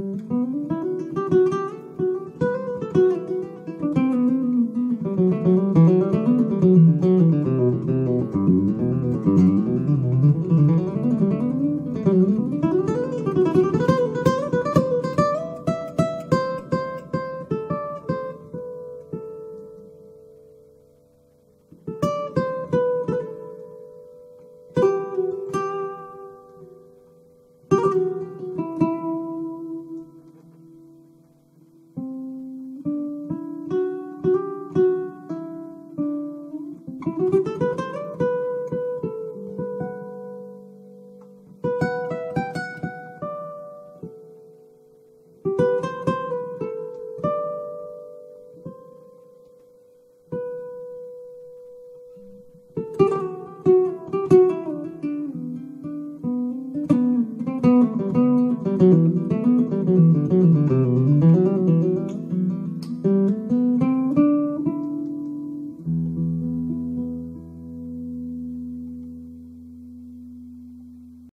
Mm-hmm.